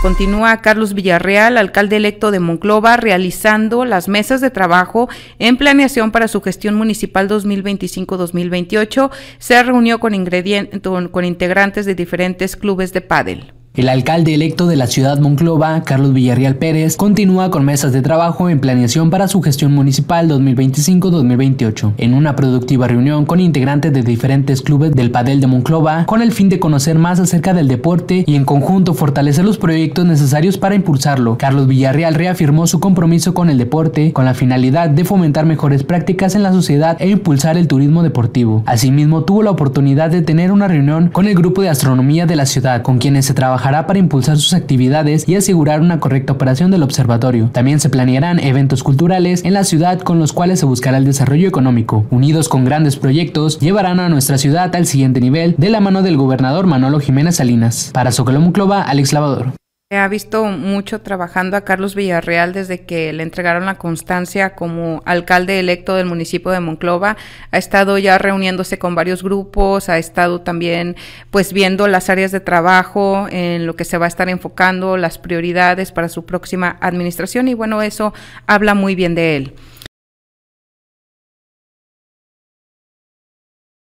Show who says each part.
Speaker 1: Continúa Carlos Villarreal, alcalde electo de Monclova, realizando las mesas de trabajo en planeación para su gestión municipal 2025-2028. Se reunió con, con integrantes de diferentes clubes de pádel.
Speaker 2: El alcalde electo de la ciudad Monclova, Carlos Villarreal Pérez, continúa con mesas de trabajo en planeación para su gestión municipal 2025-2028, en una productiva reunión con integrantes de diferentes clubes del Padel de Monclova, con el fin de conocer más acerca del deporte y en conjunto fortalecer los proyectos necesarios para impulsarlo. Carlos Villarreal reafirmó su compromiso con el deporte, con la finalidad de fomentar mejores prácticas en la sociedad e impulsar el turismo deportivo. Asimismo, tuvo la oportunidad de tener una reunión con el grupo de astronomía de la ciudad, con quienes se trabaja para impulsar sus actividades y asegurar una correcta operación del observatorio. También se planearán eventos culturales en la ciudad con los cuales se buscará el desarrollo económico. Unidos con grandes proyectos, llevarán a nuestra ciudad al siguiente nivel de la mano del gobernador Manolo Jiménez Salinas. Para Socolomoclova, Alex Lavador.
Speaker 1: Ha visto mucho trabajando a Carlos Villarreal desde que le entregaron la constancia como alcalde electo del municipio de Monclova. Ha estado ya reuniéndose con varios grupos, ha estado también pues viendo las áreas de trabajo en lo que se va a estar enfocando, las prioridades para su próxima administración y bueno, eso habla muy bien de él.